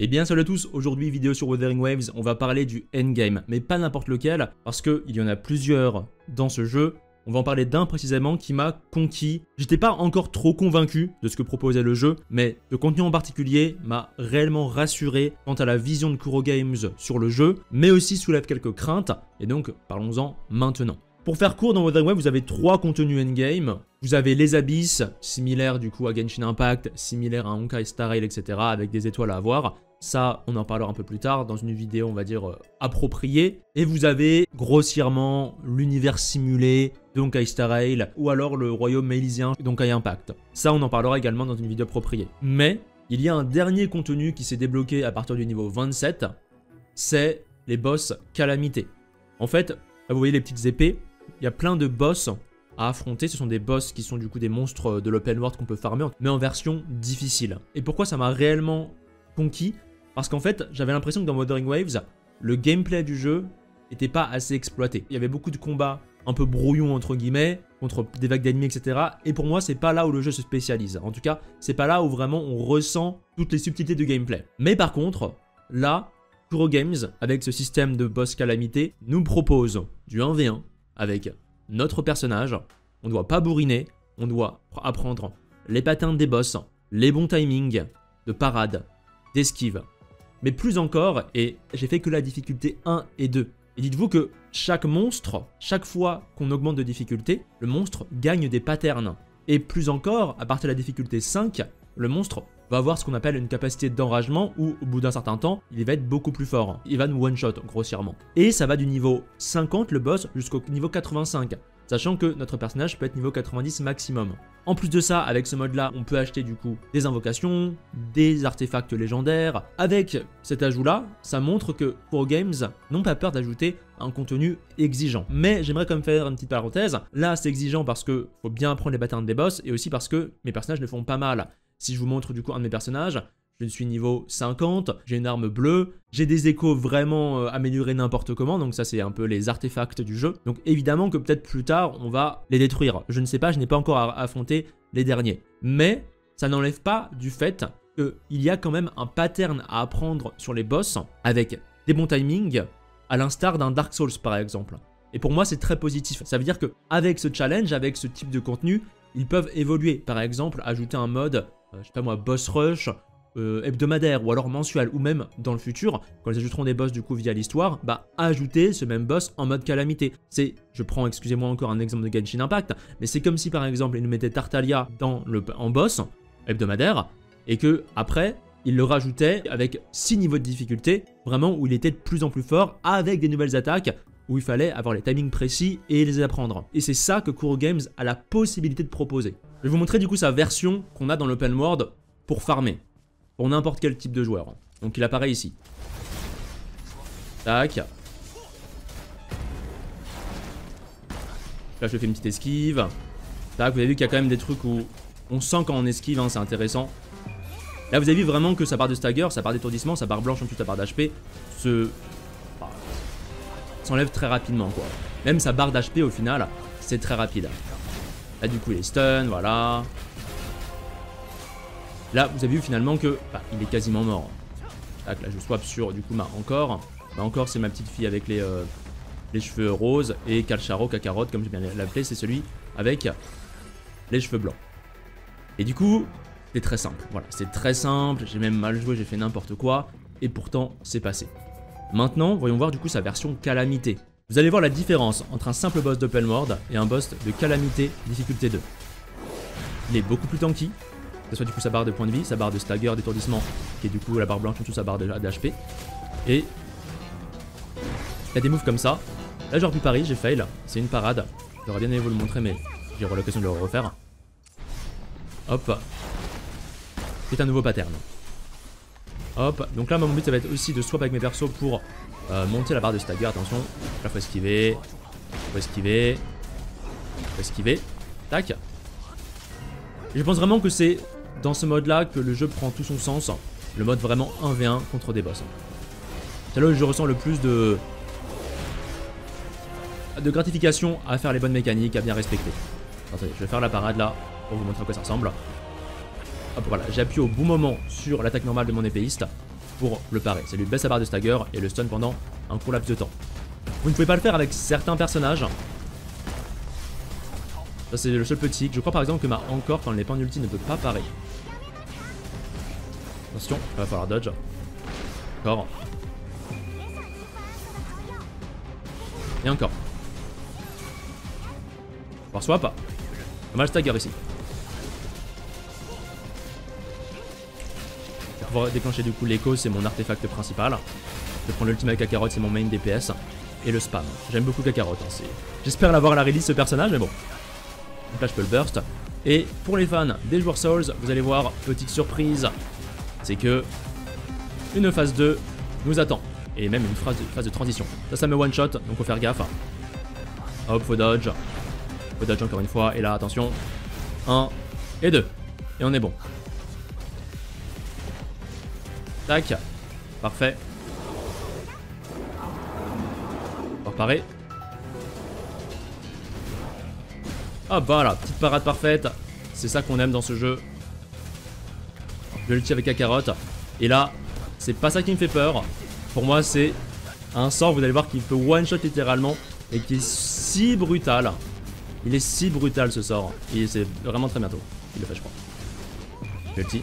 Et bien salut à tous, aujourd'hui vidéo sur Wuthering Waves, on va parler du endgame, mais pas n'importe lequel, parce qu'il y en a plusieurs dans ce jeu. On va en parler d'un précisément qui m'a conquis. J'étais pas encore trop convaincu de ce que proposait le jeu, mais le contenu en particulier m'a réellement rassuré quant à la vision de Kuro Games sur le jeu, mais aussi soulève quelques craintes, et donc parlons-en maintenant. Pour faire court, dans Wuthering Waves, vous avez trois contenus endgame. Vous avez les abysses, similaires du coup à Genshin Impact, similaires à Honkai Star Rail, etc., avec des étoiles à avoir. Ça, on en parlera un peu plus tard dans une vidéo, on va dire, euh, appropriée. Et vous avez grossièrement l'univers simulé de Honkai Star Rail ou alors le royaume mélysien d'Honkai Impact. Ça, on en parlera également dans une vidéo appropriée. Mais il y a un dernier contenu qui s'est débloqué à partir du niveau 27, c'est les boss calamités. En fait, vous voyez les petites épées, il y a plein de boss à affronter. Ce sont des boss qui sont du coup des monstres de l'open world qu'on peut farmer, mais en version difficile. Et pourquoi ça m'a réellement conquis? Parce qu'en fait, j'avais l'impression que dans Wuthering Waves, le gameplay du jeu n'était pas assez exploité. Il y avait beaucoup de combats un peu brouillons entre guillemets, contre des vagues d'ennemis, etc. Et pour moi, c'est pas là où le jeu se spécialise. En tout cas, c'est pas là où vraiment on ressent toutes les subtilités de gameplay. Mais par contre, là, Kuro Games, avec ce système de boss calamité, nous propose du 1v1 avec notre personnage. On doit pas bourriner, on doit apprendre les patterns des boss, les bons timings de parade, d'esquive, mais plus encore, et j'ai fait que la difficulté 1 et 2. Et dites-vous que chaque monstre, chaque fois qu'on augmente de difficulté, le monstre gagne des patterns. Et plus encore, à partir de la difficulté 5, le monstre va avoir ce qu'on appelle une capacité d'enragement où au bout d'un certain temps, il va être beaucoup plus fort. Il va nous one-shot grossièrement. Et ça va du niveau 50 le boss jusqu'au niveau 85 sachant que notre personnage peut être niveau 90 maximum. En plus de ça, avec ce mode-là, on peut acheter du coup des invocations, des artefacts légendaires. Avec cet ajout-là, ça montre que Pro Games n'ont pas peur d'ajouter un contenu exigeant. Mais j'aimerais quand même faire une petite parenthèse. Là, c'est exigeant parce que faut bien apprendre les patterns des boss et aussi parce que mes personnages ne font pas mal. Si je vous montre du coup un de mes personnages, je suis niveau 50, j'ai une arme bleue, j'ai des échos vraiment euh, améliorés n'importe comment, donc ça c'est un peu les artefacts du jeu. Donc évidemment que peut-être plus tard on va les détruire. Je ne sais pas, je n'ai pas encore affronté les derniers. Mais ça n'enlève pas du fait qu'il y a quand même un pattern à apprendre sur les boss avec des bons timings, à l'instar d'un Dark Souls par exemple. Et pour moi c'est très positif. Ça veut dire que avec ce challenge, avec ce type de contenu, ils peuvent évoluer. Par exemple, ajouter un mode, je sais pas moi, boss rush, euh, hebdomadaire ou alors mensuel ou même dans le futur, quand ils ajouteront des boss du coup via l'histoire, bah ajouter ce même boss en mode calamité. C'est, je prends excusez-moi encore un exemple de Genshin Impact, mais c'est comme si par exemple ils nous mettaient Tartalia dans le, en boss hebdomadaire et que après ils le rajoutaient avec 6 niveaux de difficulté, vraiment où il était de plus en plus fort avec des nouvelles attaques où il fallait avoir les timings précis et les apprendre. Et c'est ça que Kuro Games a la possibilité de proposer. Je vais vous montrer du coup sa version qu'on a dans l'open world pour farmer pour n'importe quel type de joueur. Donc il apparaît ici. Tac. Là je fais une petite esquive. Tac, vous avez vu qu'il y a quand même des trucs où on sent quand on esquive, hein, c'est intéressant. Là vous avez vu vraiment que sa barre de stagger, sa barre d'étourdissement, sa barre blanche en toute sa barre d'HP se... s'enlève très rapidement quoi. Même sa barre d'HP au final, c'est très rapide. Là du coup il est stun, voilà. Là, vous avez vu finalement que bah, il est quasiment mort. là, je swap sur du coup ma encore. Ma encore, c'est ma petite fille avec les, euh, les cheveux roses. Et Kalcharo, Kakarot, comme j'ai bien l'appelé, c'est celui avec les cheveux blancs. Et du coup, c'est très simple. Voilà, c'est très simple. J'ai même mal joué, j'ai fait n'importe quoi. Et pourtant, c'est passé. Maintenant, voyons voir du coup sa version calamité. Vous allez voir la différence entre un simple boss d'open world et un boss de calamité difficulté 2. Il est beaucoup plus tanky, que soit du coup sa barre de points de vie, sa barre de stagger, d'étourdissement, qui est du coup la barre blanche en dessous sa barre de, HP. Et il y a des moves comme ça. Là j'aurais pu pari, j'ai fail, c'est une parade. J'aurais bien aimé vous le montrer mais j'aurai l'occasion de le refaire. Hop. C'est un nouveau pattern. Hop, donc là mon but ça va être aussi de swap avec mes persos pour euh, monter la barre de stagger, attention. Là faut esquiver, faut esquiver, faut esquiver. Tac. je pense vraiment que c'est dans ce mode là que le jeu prend tout son sens. Le mode vraiment 1v1 contre des boss. C'est là où je ressens le plus de de gratification à faire les bonnes mécaniques, à bien respecter. Attendez, je vais faire la parade là pour vous montrer à quoi ça ressemble. Hop, voilà, j'appuie au bon moment sur l'attaque normale de mon épéiste. Pour le parer. Ça lui baisse sa barre de stagger et le stun pendant un court laps de temps. Vous ne pouvez pas le faire avec certains personnages. Ça c'est le seul petit. Je crois par exemple que ma encore quand elle n'est pas en ne peut pas parer. Attention, il va falloir dodge. Encore. Et encore. Voir swap. Pas mal stagger ici. Pour pouvoir déclencher du coup l'écho, c'est mon artefact principal. Je prends l'ultime avec Kakarot, c'est mon main DPS. Et le spam. J'aime beaucoup Kakarot. Hein, J'espère l'avoir à la release ce personnage, mais bon. Donc là, je peux le burst. Et pour les fans des joueurs Souls, vous allez voir, petite surprise, c'est que une phase 2 nous attend. Et même une phase de, phase de transition. Ça, ça me one shot, donc faut faire gaffe. Hop, faut dodge. Faut dodge encore une fois. Et là, attention. 1 et 2. Et on est bon. Tac. Parfait. Reparer. Ah voilà, petite parade parfaite. C'est ça qu'on aime dans ce jeu. Je le avec la carotte. Et là, c'est pas ça qui me fait peur. Pour moi, c'est un sort, vous allez voir, qu'il peut one-shot littéralement. Et qui est si brutal. Il est si brutal ce sort. Et c'est vraiment très bientôt. Il le fait, je crois. Ulti.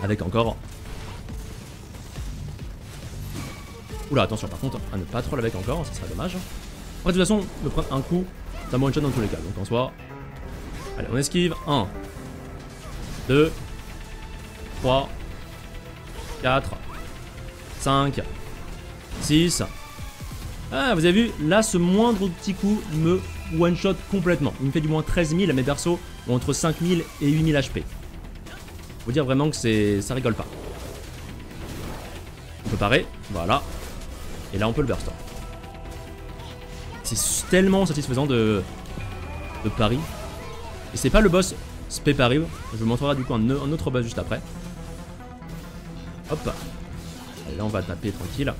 Avec encore. Oula, attention par contre, à ne pas troll avec encore, ça serait dommage. En de toute façon, me prendre un coup, ça one shot dans tous les cas. Donc en soi. Allez, on esquive. 1, 2, 3, 4, 5, 6. Ah, vous avez vu, là, ce moindre petit coup me one-shot complètement. Il me fait du moins 13 000, mes persos ont entre 5 000 et 8 000 HP. Faut dire vraiment que c'est, ça rigole pas. On peut parer, voilà. Et là, on peut le burst. C'est tellement satisfaisant de, de pari. Et c'est pas le boss spé pari. Je vous montrerai du coup un, un autre boss juste après. Hop. là, on va taper tranquille.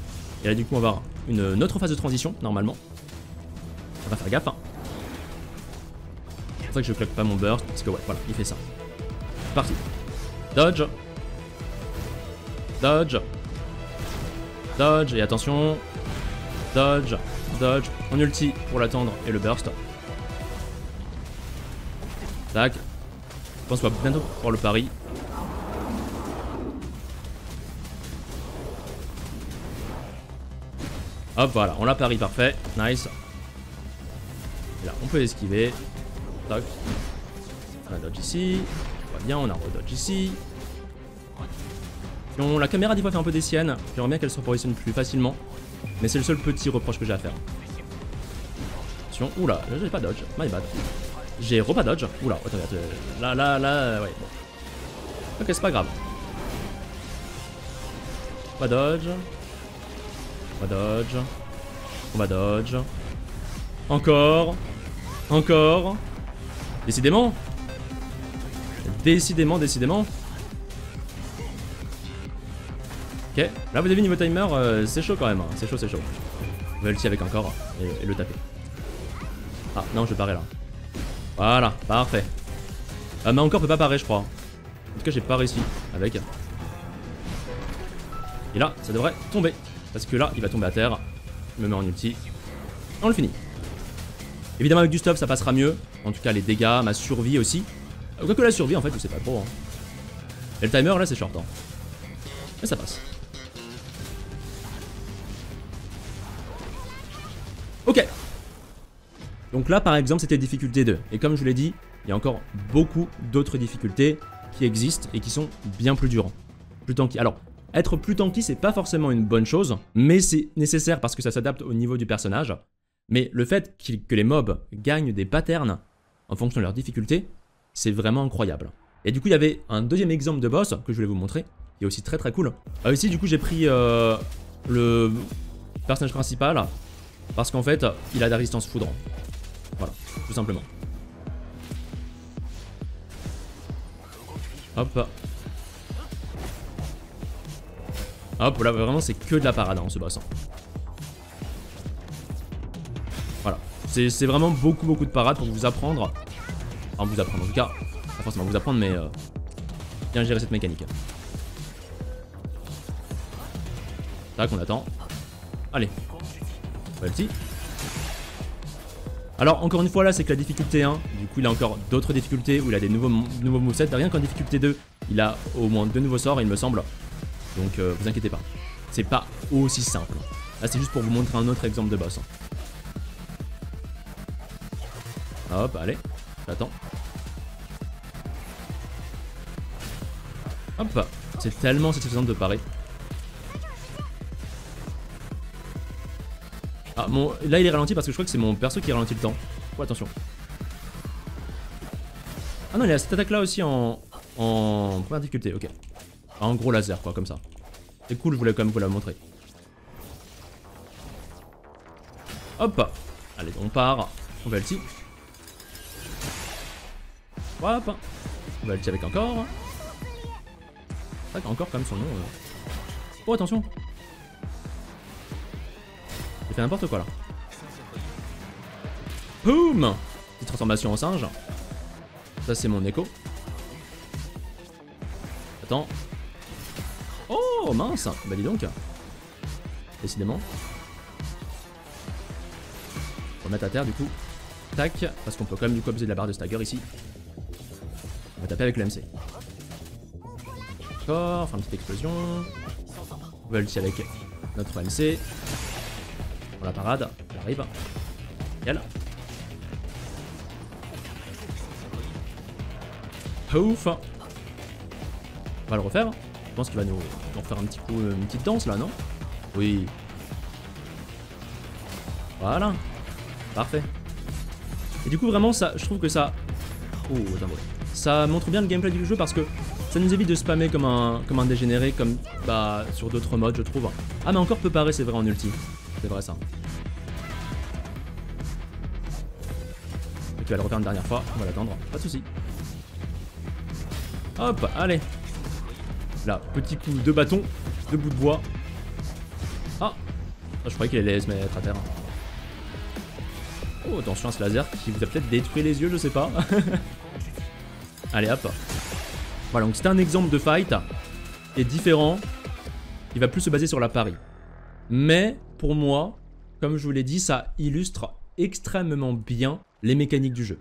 Et là, du coup, on va avoir une, autre phase de transition, normalement. On va faire gaffe. Hein. C'est pour ça que je claque pas mon burst, parce que ouais, voilà, il fait ça. Parti. Dodge. Dodge. Dodge, et attention. Dodge. Dodge. On ulti pour l'attendre et le burst. Tac. Je pense qu'on va bientôt pouvoir le pari. Hop, voilà, on l'a pari parfait. Nice. Et là, on peut esquiver. Tac. On a dodge ici. On va bien, on a redodge ici. La caméra des fois fait un peu des siennes. J'aimerais bien qu'elle se positionne plus facilement. Mais c'est le seul petit reproche que j'ai à faire. Attention, oula, j'ai pas dodge. My bad. J'ai repas dodge. Oula, attends, attends, là, là, là, ouais. Ok, c'est pas grave. Pas dodge. On dodge. On va dodge. Encore. Encore. Décidément. Décidément, décidément. Là, vous avez niveau timer, euh, c'est chaud quand même. Hein. C'est chaud, c'est chaud. On va ulti avec encore et, le taper. Ah, non, je vais parer là. Voilà, parfait. Ah, mais encore peut pas parer, je crois. En tout cas, j'ai pas réussi avec. Et là, ça devrait tomber. Parce que là, il va tomber à terre. Je me mets en ulti. On le finit. Évidemment, avec du stuff, ça passera mieux. En tout cas, les dégâts, ma survie aussi. Euh, quoique la survie, en fait, je sais pas trop. Hein. Et le timer, là, c'est short. Hein. Mais ça passe. Donc là, par exemple, c'était difficulté 2. Et comme je vous l'ai dit, il y a encore beaucoup d'autres difficultés qui existent et qui sont bien plus dures. Plus tanky. Alors, être plus tanky, c'est pas forcément une bonne chose, mais c'est nécessaire parce que ça s'adapte au niveau du personnage. Mais le fait que les mobs gagnent des patterns en fonction de leur difficulté, c'est vraiment incroyable. Et du coup, il y avait un deuxième exemple de boss que je voulais vous montrer, qui est aussi très très cool. Ah, ici, du coup, j'ai pris euh, le personnage principal, parce qu'en fait, il a de la résistance foudre. Voilà, tout simplement. Hop. Hop, là vraiment c'est que de la parade hein, ce boss. Hein. Voilà. C'est vraiment beaucoup beaucoup de parade pour vous apprendre. Enfin vous apprendre en tout cas. Pas forcément vous apprendre mais euh, bien gérer cette mécanique. Tac, on attend. Allez. Voici. Alors, encore une fois, là, c'est que la difficulté 1, du coup, il a encore d'autres difficultés où il a des nouveaux, nouveaux movesets. Rien qu'en difficulté 2, il a au moins deux nouveaux sorts, il me semble. Donc, euh, vous inquiétez pas. C'est pas aussi simple. Là, c'est juste pour vous montrer un autre exemple de boss. Hop, allez. J'attends. Hop. C'est tellement satisfaisant de parer. Ah, là il est ralenti parce que je crois que c'est mon perso qui ralentit le temps. Oh, attention. Ah non, il a cette attaque là aussi en, en première difficulté, ok. En gros laser, quoi, comme ça. C'est cool, je voulais quand même vous la montrer. Hop Allez, on part. On va ulti. Hop On va ulti avec encore. Tac, encore quand même son nom. Euh. Oh, attention j'ai fait n'importe quoi là. Boum Petite transformation en singe. Ça c'est mon écho. Attends. Oh mince Bah dis donc. Décidément. Remettre à terre du coup. Tac, parce qu'on peut quand même du coup abuser de la barre de stagger ici. On va taper avec le MC. D'accord, faire une petite explosion. On va avec notre MC la parade, j'arrive. Nickel. Ouf On va le refaire. Je pense qu'il va nous, nous faire un petit coup, une petite danse là, non? Oui. Voilà. Parfait. Et du coup, vraiment, ça, je trouve que ça... Oh, Ça montre bien le gameplay du jeu parce que ça nous évite de spammer comme un, comme un dégénéré, comme bah, sur d'autres modes, je trouve. Ah, mais encore peu parer, c'est vrai, en ulti. C'est vrai ça. Et tu vas le refaire une dernière fois, on va l'attendre, pas de soucis. Hop, allez. Là, petit coup de bâton, de bout de bois. Ah, ah Je croyais qu'il allait se mettre à terre. Oh, attention à ce laser qui vous a peut-être détruit les yeux, je sais pas. allez, hop. Voilà, donc c'était un exemple de fight qui est différent. Il va plus se baser sur la pari. Mais pour moi, comme je vous l'ai dit, ça illustre extrêmement bien les mécaniques du jeu.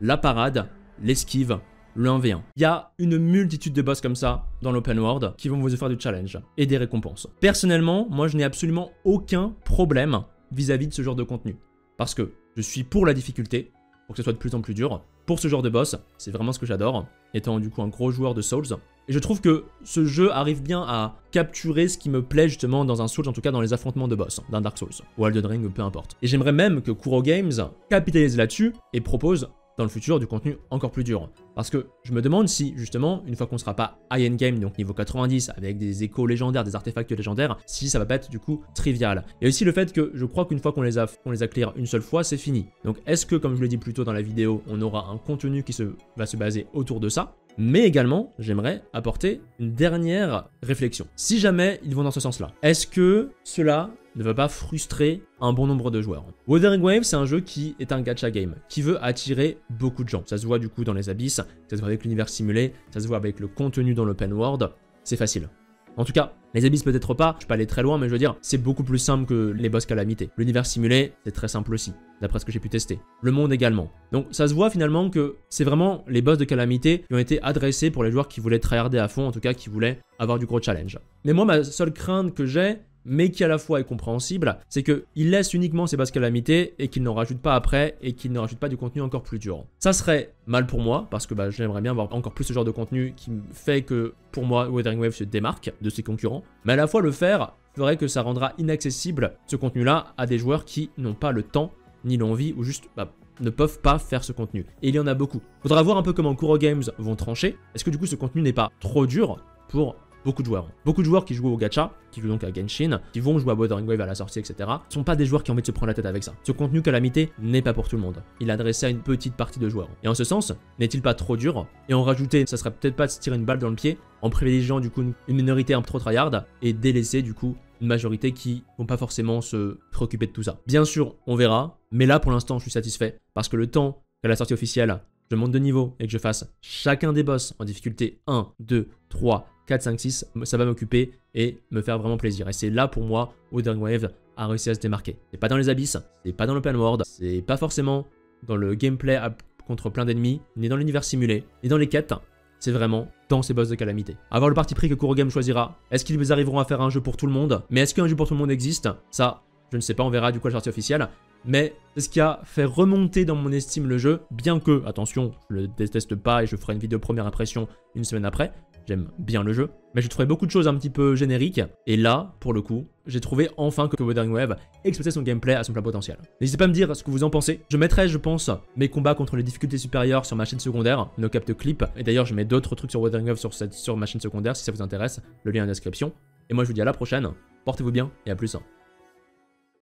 La parade, l'esquive, le 1v1. Il y a une multitude de boss comme ça dans l'open world qui vont vous faire du challenge et des récompenses. Personnellement, moi je n'ai absolument aucun problème vis-à-vis -vis de ce genre de contenu. Parce que je suis pour la difficulté, pour que ce soit de plus en plus dur. Pour ce genre de boss, c'est vraiment ce que j'adore, étant du coup un gros joueur de Souls. Et je trouve que ce jeu arrive bien à capturer ce qui me plaît justement dans un Souls, en tout cas dans les affrontements de boss, d'un Dark Souls, ou Elden Ring, peu importe. Et j'aimerais même que Kuro Games capitalise là-dessus et propose dans le futur du contenu encore plus dur. Parce que je me demande si, justement, une fois qu'on sera pas high-end game, donc niveau 90, avec des échos légendaires, des artefacts légendaires, si ça va pas être du coup trivial. A aussi le fait que je crois qu'une fois qu'on les a, qu'on les a clear une seule fois, c'est fini. Donc est-ce que, comme je l'ai dit plus tôt dans la vidéo, on aura un contenu qui se, va se baser autour de ça? Mais également, j'aimerais apporter une dernière réflexion. Si jamais ils vont dans ce sens-là, est-ce que cela ne va pas frustrer un bon nombre de joueurs? Wuthering Wave, c'est un jeu qui est un gacha game, qui veut attirer beaucoup de gens. Ça se voit du coup dans les abysses, ça se voit avec l'univers simulé, ça se voit avec le contenu dans l'open world, c'est facile. En tout cas, les abysses peut-être pas, je peux aller très loin, mais je veux dire, c'est beaucoup plus simple que les boss calamité. L'univers simulé, c'est très simple aussi, d'après ce que j'ai pu tester. Le monde également. Donc ça se voit finalement que c'est vraiment les boss de calamité qui ont été adressés pour les joueurs qui voulaient tryharder à fond, en tout cas qui voulaient avoir du gros challenge. Mais moi, ma seule crainte que j'ai, mais qui à la fois est compréhensible, c'est qu'il laisse uniquement ses bases calamités et qu'il n'en rajoute pas après et qu'il ne rajoute pas du contenu encore plus dur. Ça serait mal pour moi, parce que bah, j'aimerais bien avoir encore plus ce genre de contenu qui fait que pour moi Wuthering Wave se démarque de ses concurrents, mais à la fois le faire ferait que ça rendra inaccessible ce contenu-là à des joueurs qui n'ont pas le temps ni l'envie ou juste bah, ne peuvent pas faire ce contenu. Et il y en a beaucoup. Faudra voir un peu comment Kuro Games vont trancher. Est-ce que du coup ce contenu n'est pas trop dur pour beaucoup de joueurs. Beaucoup de joueurs qui jouent au gacha, qui jouent donc à Genshin, qui vont jouer à Wuthering Wave à la sortie, etc., sont pas des joueurs qui ont envie de se prendre la tête avec ça. Ce contenu calamité n'est pas pour tout le monde. Il est adressé à une petite partie de joueurs. Et en ce sens, n'est-il pas trop dur Et en rajouter, ça serait peut-être pas de se tirer une balle dans le pied, en privilégiant du coup une minorité un peu trop tryhard, et délaisser du coup une majorité qui vont pas forcément se préoccuper de tout ça. Bien sûr, on verra, mais là pour l'instant je suis satisfait, parce que le temps qu'à la sortie officielle, je monte de niveau et que je fasse chacun des boss en difficulté 1, 2, 3, 4, 5, 6, ça va m'occuper et me faire vraiment plaisir. Et c'est là pour moi où Wuthering Wave a réussi à se démarquer. C'est pas dans les abysses, c'est pas dans l'open world, c'est pas forcément dans le gameplay contre plein d'ennemis, ni dans l'univers simulé, ni dans les quêtes. C'est vraiment dans ces boss de calamité. Avoir le parti pris que Kurogame choisira. Est-ce qu'ils arriveront à faire un jeu pour tout le monde? Mais est-ce qu'un jeu pour tout le monde existe? Ça, je ne sais pas, on verra du coup la sortie officielle. Mais c'est ce qui a fait remonter dans mon estime le jeu, bien que, attention, je le déteste pas et je ferai une vidéo première impression une semaine après. J'aime bien le jeu, mais j'ai trouvé beaucoup de choses un petit peu génériques. Et là, pour le coup, j'ai trouvé enfin que Wuthering Wave exploitait son gameplay à son plein potentiel. N'hésitez pas à me dire ce que vous en pensez. Je mettrai, je pense, mes combats contre les difficultés supérieures sur ma chaîne secondaire, No Cap Clip. Et d'ailleurs, je mets d'autres trucs sur Wuthering Wave sur, cette, sur ma chaîne secondaire si ça vous intéresse. Le lien est en description. Et moi, je vous dis à la prochaine. Portez-vous bien et à plus.